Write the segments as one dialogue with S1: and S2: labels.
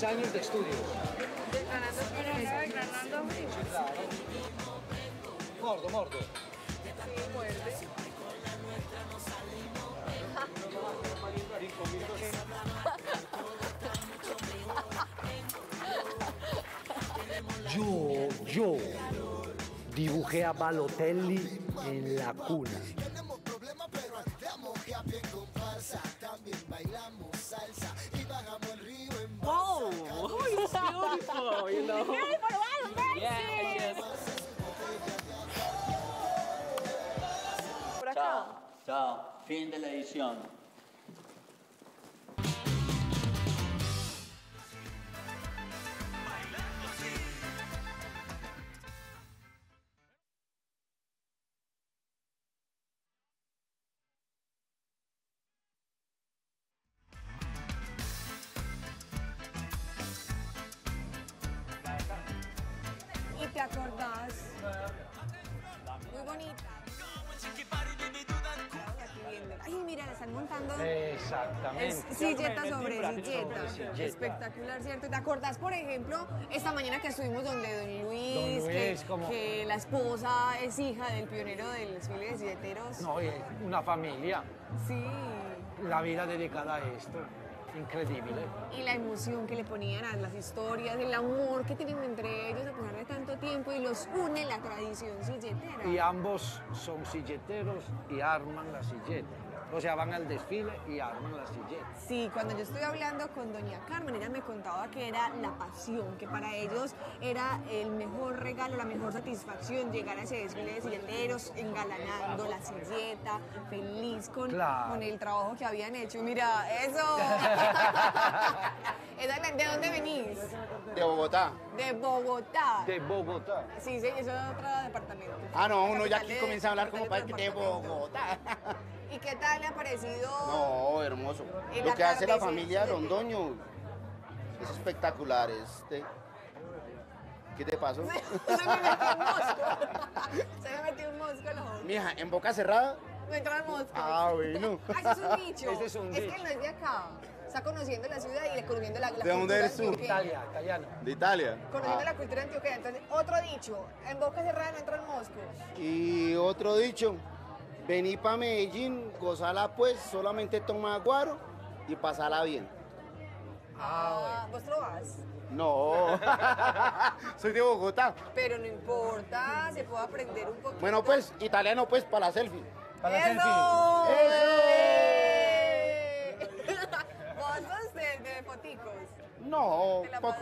S1: 10 años de estudios. Mordo, mordo. Yo, yo dibujé a Balotelli en la cuna.
S2: Whoa! Beautiful, you know? Yeah, yes.
S3: Por acá.
S4: Chao, chao. Fin de la edición.
S3: Bonita. Ay, mira, la están montando. Es
S1: Exactamente.
S3: silleta sobre silleta.
S1: sobre silleta.
S3: Espectacular, ¿cierto? ¿Te acordás, por ejemplo, esta mañana que estuvimos donde Don Luis,
S1: Don
S3: que,
S1: Luis, como-
S3: que la esposa es hija del pionero del desfile de silleteros?
S1: No, es una familia.
S3: Sí.
S1: La vida dedicada a esto. Increíble.
S3: Y la emoción que le ponían a las historias, el amor que tienen entre ellos a pesar de tanto tiempo y los une la tradición silletera.
S1: Y ambos son silleteros y arman la silleta. O sea, van al desfile y arman la silleta.
S3: Sí, cuando yo estuve hablando con doña Carmen, ella me contaba que era la pasión, que para ellos era el mejor regalo, la mejor satisfacción llegar a ese desfile de silleteros, engalanando la silleta, feliz con,
S1: Claro.
S3: con el trabajo que habían hecho. Mira, eso. ¿De dónde venís?
S5: De Bogotá.
S3: De Bogotá.
S1: De Bogotá.
S3: Sí, sí, eso es otro departamento.
S5: Ah, no, uno ya aquí
S3: de-
S5: comienza a hablar como para
S3: de
S5: de. Bogotá.
S3: ¿Y qué tal le ha parecido?
S5: No, hermoso. Lo que hace la familia
S3: de-
S5: Londoño es espectacular. Este... ¿Qué te pasó?
S3: Se me metió un mosco. Se me metió un mosco en los ojos.
S5: Mija, en boca cerrada.
S3: Me entró el mosco.
S5: Ah, bueno.
S3: Ah, ese es un dicho.
S1: Ese es un
S3: que no es de acá. Está conociendo la ciudad y conociendo la, la
S5: ¿De dónde
S3: cultura
S5: eres tú?
S3: antioqueña.
S1: Italia, italiano.
S5: De Italia.
S3: Conociendo
S5: Ah.
S3: la cultura antioqueña. Entonces, otro dicho. En boca cerrada no entra el mosco.
S5: Y otro dicho. Vení para Medellín, gozala pues, solamente toma guaro y pasala bien.
S3: Ah, ¿Vos lo vas?
S5: No, soy de Bogotá.
S3: Pero no importa, se puede aprender un poquito.
S5: Bueno, pues, italiano pues para la selfie.
S1: Para la.
S3: ¡Eso! ¿Vos sos de, de foticos?
S5: No,
S3: ¿Te la
S5: poco.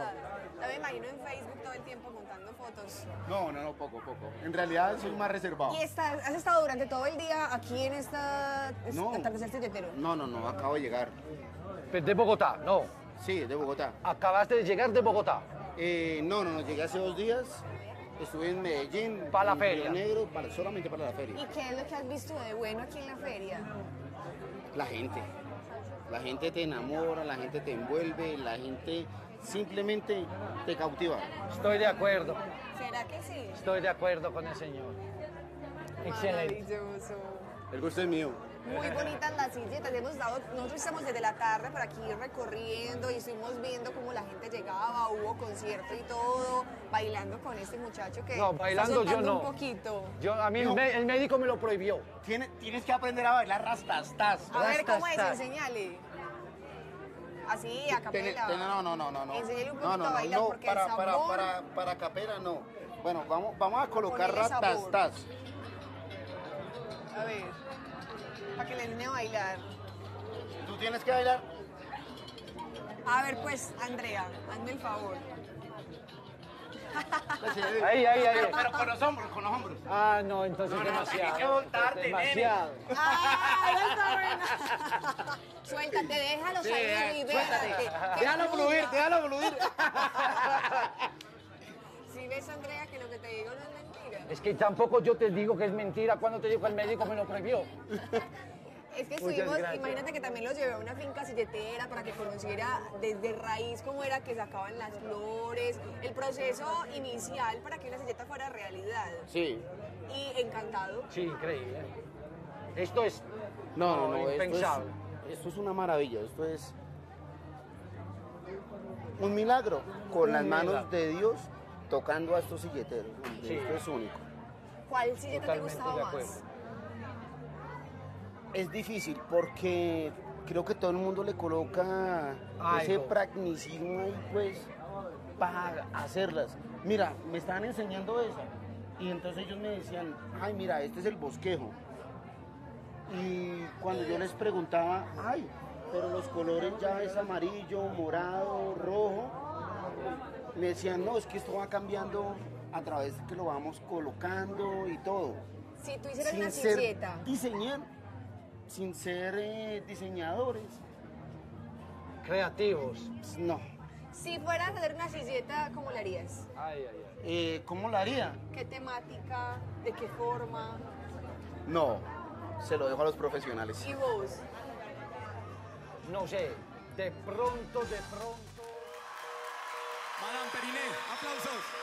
S3: Ya me imagino en Facebook todo el tiempo montando fotos.
S5: No, no, no, poco, poco. En realidad soy más reservado.
S3: ¿Y estás, has estado durante todo el día aquí en esta
S5: No.
S3: atardecer silletero?
S5: No, no, no, acabo de llegar.
S1: De Bogotá, no.
S5: Sí, de Bogotá.
S1: Acabaste de llegar de Bogotá.
S5: Eh, no, no, no, llegué hace dos días. Estuve en Medellín.
S1: Pa' la
S5: en
S1: feria.
S5: Río Negro, para- solamente para la
S3: ¿Y
S5: feria.
S3: qué es lo que has visto de bueno aquí en la feria?
S5: La gente. La gente te enamora, la gente te envuelve, la gente simplemente te cautiva.
S1: Estoy de acuerdo.
S3: ¿Será que sí?
S1: Estoy de acuerdo con el señor. Excelente.
S3: Maravilloso.
S5: El gusto es mío.
S3: Muy bonitas las silletas. Hemos estado, nosotros estamos desde la tarde por aquí recorriendo y estuvimos viendo cómo la gente llegaba, hubo concierto y todo, bailando con este muchacho que
S1: No,
S3: está
S1: bailando yo no.
S3: un poquito.
S1: Yo, a mí el
S5: No.
S1: me- el médico me lo prohibió.
S5: Tienes, tienes que aprender a bailar rastastas.
S3: A ver cómo es, enseñale. Así, a capela.
S5: ten- no, no, no, no, no.
S3: Enséñale un
S5: no,
S3: poquito
S5: no,
S3: a bailar
S5: no,
S3: porque
S5: para,
S3: el
S5: para,
S3: sabor...
S5: para, para capela no. Bueno, vamos, vamos a colocar rastastas.
S3: A ver, para que le enseñe a bailar.
S5: Tú tienes que bailar.
S3: A ver, pues, Andrea, hazme el favor.
S1: Ahí, ahí, ahí.
S5: Pero, pero con los hombros, con los hombros.
S1: Ah, no, entonces
S5: No, no,
S1: demasiado.
S5: tienes que voltarte,
S1: demasiado.
S3: ¡Ah! Suéltate, déjalo
S5: Sí,
S3: salir,
S5: eh,
S3: libérate. que
S5: Déjalo fluir, déjalo fluir.
S3: Si ves, Andrea, que lo que te digo no es mentira.
S1: Es que tampoco yo te digo que es mentira cuando te digo que el médico me lo prohibió.
S3: Es que estuvimos, imagínate que también los llevé a una finca silletera para que conociera desde raíz cómo era que sacaban las flores, el proceso inicial para que una silleta fuera realidad.
S5: Sí.
S3: Y encantado.
S1: Sí, increíble. Esto es
S5: No, no, no. Esto es,
S1: impensable.
S5: esto es una maravilla. Esto es. un milagro con
S1: Un
S5: las manos
S1: milagro.
S5: de Dios tocando a estos silleteros.
S1: Sí.
S5: Esto es único.
S3: ¿Cuál silleta te gustaba más?
S5: Es difícil porque creo que todo el mundo le coloca ese
S1: Algo.
S5: pragnicismo ahí, pues, para hacerlas. Mira, me estaban enseñando esa. Y entonces ellos me decían, ay, mira, este es el bosquejo. Y cuando yo les preguntaba, ay, pero los colores ya es amarillo, morado, rojo, me decían, no, es que esto va cambiando a través de que lo vamos colocando y todo
S3: Si tú hicieras
S5: sin
S3: una
S5: ser
S3: silleta,
S5: diseñar, sin ser eh, diseñadores,
S1: Creativos.
S5: pues, no.
S3: si fueras a hacer una silleta, ¿cómo la harías?
S1: Ay, ay, ay.
S5: Eh, ¿Cómo la haría?
S3: ¿Qué temática? ¿De qué forma?
S5: No, se lo dejo a los profesionales.
S3: ¿Y vos?
S1: No sé, de pronto, de pronto.
S6: Madame Periné, aplausos.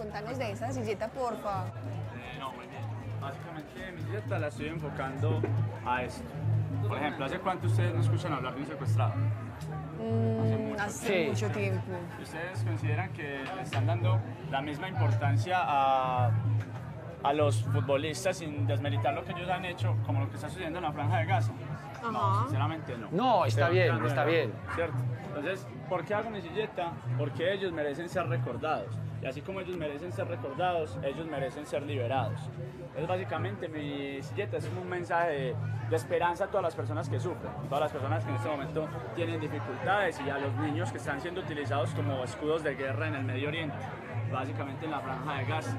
S3: Contanos de esa silleta, porfa.
S7: Eh, no, muy bien. Básicamente mi dieta la estoy enfocando a esto. Por ejemplo, ¿hace cuánto ustedes no escuchan hablar de un secuestrado?
S3: Mm, hace
S1: Sí.
S3: mucho tiempo.
S7: ¿Ustedes consideran que le están dando la misma importancia a, a los futbolistas sin desmeritar lo que ellos han hecho como lo que está sucediendo en la franja de Gaza? No, sinceramente no.
S1: No, está
S7: Pero
S1: bien,
S7: claro,
S1: está bien.
S7: ¿Cierto? Entonces, ¿por qué hago mi silleta? Porque ellos merecen ser recordados. Y así como ellos merecen ser recordados, ellos merecen ser liberados. Entonces, básicamente, mi silleta es un mensaje de, de esperanza a todas las personas que sufren, todas las personas que en este momento tienen dificultades y a los niños que están siendo utilizados como escudos de guerra en el Medio Oriente, básicamente en la franja de Gaza.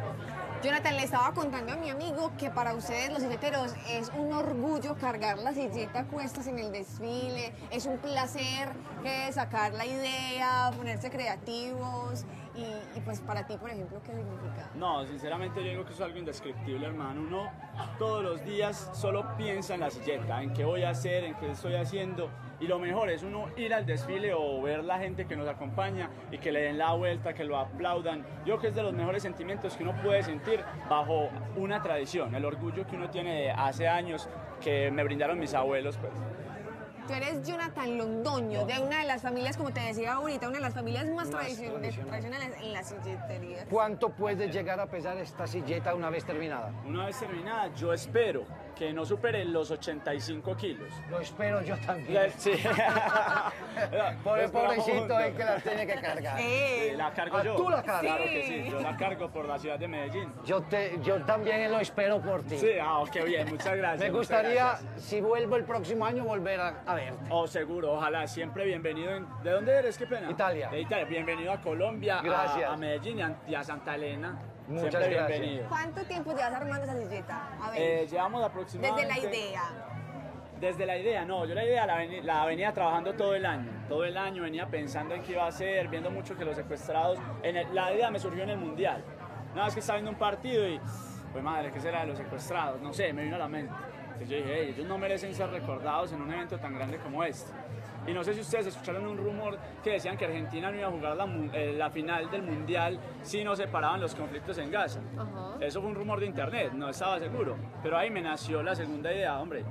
S3: Jonathan, le estaba contando a mi amigo que para ustedes los silleteros es un orgullo cargar la silleta a cuestas en el desfile, es un placer que sacar la idea, ponerse creativos y, y pues para ti, por ejemplo, ¿qué significa?
S7: No, sinceramente yo digo que eso es algo indescriptible, hermano. Uno todos los días solo piensa en la silleta, en qué voy a hacer, en qué estoy haciendo. Y lo mejor es uno ir al desfile o ver la gente que nos acompaña y que le den la vuelta, que lo aplaudan. Yo creo que es de los mejores sentimientos que uno puede sentir bajo una tradición, el orgullo que uno tiene de hace años que me brindaron mis abuelos. Pues.
S3: Tú eres Jonathan Londoño, de una de las familias, como te decía ahorita, una de las familias más,
S1: Más
S3: tradicion-
S1: tradicionales.
S3: tradicionales en la silletería.
S1: ¿Cuánto puede llegar a pesar esta silleta una vez terminada?
S7: Una vez terminada, yo espero que no supere los 85 kilos.
S1: Lo espero yo también.
S7: Sí.
S1: Pobre
S7: Esperamos
S1: pobrecito es que la tiene que cargar.
S7: Sí, la cargo
S1: Ah,
S7: yo.
S1: ¿tú la cargas?
S7: Claro que
S3: Sí.
S7: yo la cargo por la ciudad de Medellín.
S1: Yo, te, yo también lo espero por ti.
S7: Sí, ah, qué bien, muchas gracias.
S1: Me gustaría,
S7: gracias.
S1: si vuelvo el próximo año, volver a, a verte.
S7: Oh, seguro, ojalá, siempre bienvenido. en- ¿De dónde eres? Qué pena.
S1: Italia.
S7: De Italia, bienvenido a Colombia, a-
S1: Gracias.
S7: A, Medellín y a, y a Santa Elena.
S1: Muchas
S7: siempre
S1: gracias.
S7: bienvenido.
S3: ¿Cuánto tiempo llevas armando esa silleta? A ver,
S7: Eh, llevamos
S3: desde
S7: aproximadamente...
S3: la idea.
S7: Desde la idea, no, yo la idea la, venía trabajando todo el año, todo el año venía pensando en qué iba a hacer, viendo mucho que los secuestrados, en el- la idea me surgió en el Mundial, una vez que estaba viendo un partido y, pues madre, ¿qué será de los secuestrados? No sé, me vino a la mente. Entonces yo dije, "Ey, ellos no merecen ser recordados en un evento tan grande como este. Y no sé si ustedes escucharon un rumor que decían que Argentina no iba a jugar la, eh, la final del Mundial si no se paraban los conflictos en Gaza.
S3: Ajá.
S7: Eso fue un rumor de internet, no estaba seguro. Pero ahí me nació la segunda idea, hombre.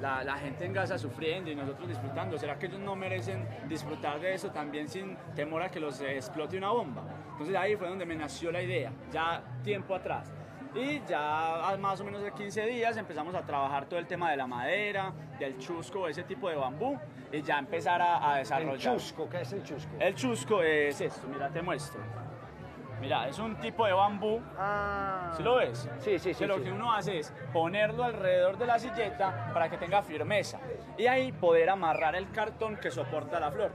S7: La, la gente en Gaza sufriendo y nosotros disfrutando. ¿Será que ellos no merecen disfrutar de eso también sin temor a que los explote una bomba? Entonces ahí fue donde me nació la idea, ya tiempo atrás. Y ya más o menos de 15 días empezamos a trabajar todo el tema de la madera, del chusco, ese tipo de bambú, y ya empezar a, a desarrollar.
S1: El chusco, ¿qué es el chusco?
S7: El chusco es esto, mira, te muestro. Mira, es un tipo de bambú
S1: Ah.
S7: ¿Sí lo ves?
S1: Sí, sí, sí.
S7: que lo
S1: sí.
S7: que uno hace es ponerlo alrededor de la silleta para que tenga firmeza y ahí poder amarrar el cartón que soporta la flor.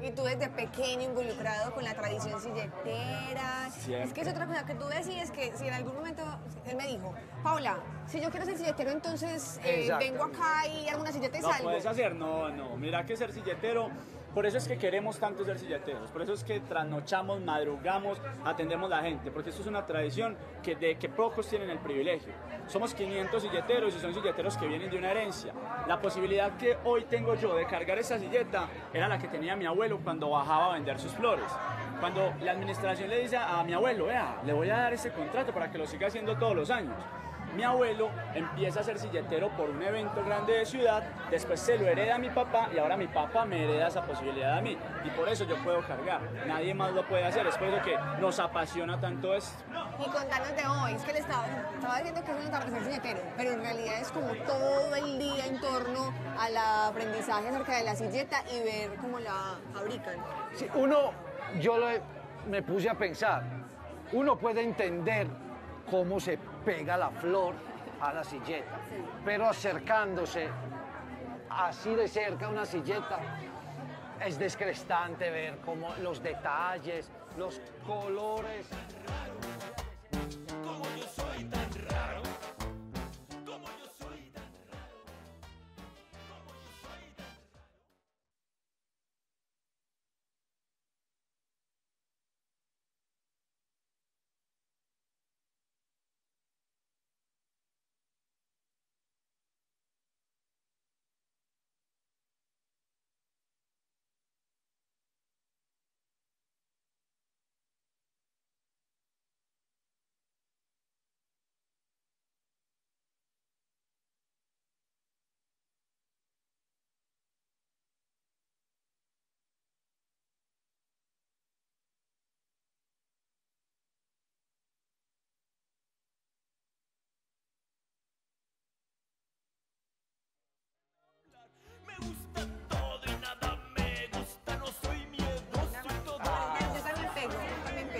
S3: Y tú desde pequeño involucrado con la tradición silletera.
S7: Siempre.
S3: Es que es otra cosa que tú decías que si en algún momento él me dijo, Paula, si yo quiero ser silletero, entonces eh, vengo acá y hago una silleta y
S7: No
S3: salgo.
S7: puedes hacer, no, no. Mira que ser silletero, por eso es que queremos tanto ser silleteros, por eso es que trasnochamos, madrugamos, atendemos a la gente, porque esto es una tradición que de que pocos tienen el privilegio. Somos 500 silleteros y son silleteros que vienen de una herencia. La posibilidad que hoy tengo yo de cargar esa silleta era la que tenía mi abuelo cuando bajaba a vender sus flores. Cuando la administración le dice a mi abuelo, vea, le voy a dar ese contrato para que lo siga haciendo todos los años. Mi abuelo empieza a ser silletero por un evento grande de ciudad, después se lo hereda a mi papá y ahora mi papá me hereda esa posibilidad a mí. Y por eso yo puedo cargar. Nadie más lo puede hacer. Es por eso que nos apasiona tanto esto.
S3: Y contanos de hoy, es que le estaba, estaba diciendo que es un atardecer silletero, pero en realidad es como todo el día en torno al aprendizaje acerca de la silleta y ver cómo la fabrican.
S1: Sí, uno, yo lo he- me puse a pensar, uno puede entender cómo se pega la flor a la silleta, pero acercándose así de cerca a una silleta es descrestante ver cómo los detalles, los colores.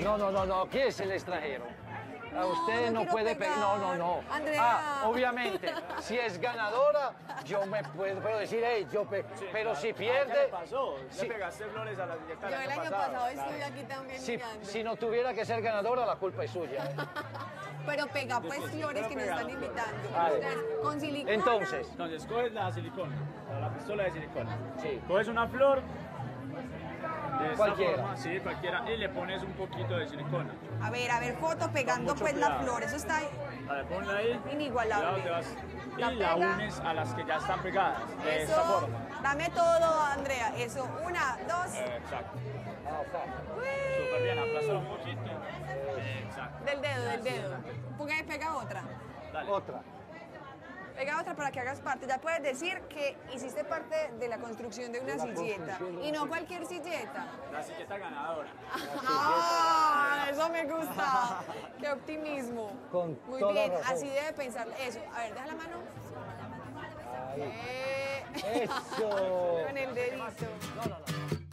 S6: No,
S1: no, no, no, ¿qué es el extranjero? A
S3: No,
S1: usted
S3: no
S1: no, puede pegar. No, no, no.
S3: Andrea.
S1: Ah, obviamente, si es ganadora, yo me puedo, puedo decir, hey, yo pe Pero si
S7: ¿Qué
S1: pierde,
S7: le pasó?
S1: Sí.
S7: Le pegaste flores a la silleta
S3: Yo el año pasado estuve aquí también
S1: si, si no tuviera que ser ganadora, la culpa es suya.
S3: Pero pega pues flores que nos están invitando.
S1: Vale.
S3: Ustedes, Con silicona.
S1: Entonces,
S7: Entonces coges la silicona, la pistola de silicona.
S1: Sí.
S7: Coges una flor. De
S1: Cualquiera.
S7: forma, sí, cualquiera. Y le pones un poquito de silicona.
S3: A ver, a ver, foto pegando pues la
S7: cuidado.
S3: flor. Eso está
S7: A ver, ponla ahí.
S3: Inigualable.
S7: Cuidado, Y
S3: La
S7: la, unes a las que ya están pegadas. De esta
S3: Eso,
S7: forma.
S3: dame todo, Andrea. Eso, una, dos,
S7: Eh, Exacto. Súper bien, aplástalo un poquito. Exacto.
S3: del dedo, del dedo. Porque pega otra.
S7: Dale.
S1: otra.
S3: Pega otra para que hagas parte. Ya puedes decir que hiciste parte de la construcción de una
S1: la
S3: silleta. Y no cualquier silleta.
S7: La silleta ganadora.
S3: ¡Ah! Eso me gusta. ¡Qué optimismo!
S1: Con
S3: Muy
S1: toda
S3: bien,
S1: razón.
S3: así debe pensar. Eso. A ver, deja la mano.
S1: Ahí.
S3: Eh.
S1: Eso.
S3: Con el dedito.
S1: No, no, no.